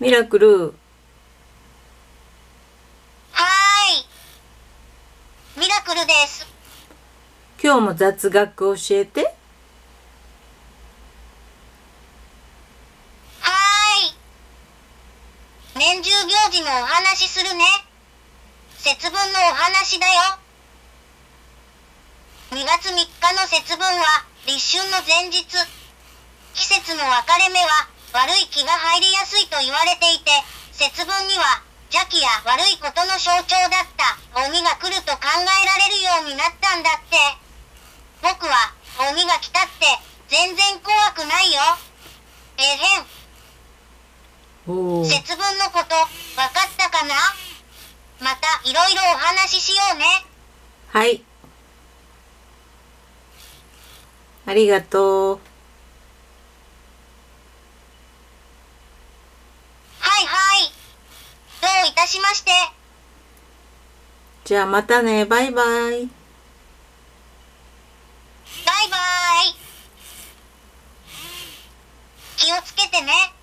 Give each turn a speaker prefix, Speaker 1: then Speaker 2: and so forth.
Speaker 1: ミラクル、
Speaker 2: はーい。ミラクルです。
Speaker 1: 今日も雑学教えて。
Speaker 2: はーい。年中行事のお話するね。節分のお話だよ。2月3日の節分は立春の前日。季節の分かれ目は悪い気が入りやすいと言われていて、節分には邪気や悪いことの象徴だった鬼が来ると考えられるようになったんだって。僕は鬼が来たって全然怖くないよ。えへん。節分のこと分かったかな？またいろいろお話ししようね。
Speaker 1: はい。ありがとう。
Speaker 2: はいはい。どういたしまして。
Speaker 1: じゃあまたね。バイバイ。
Speaker 2: バイバイ。気をつけてね。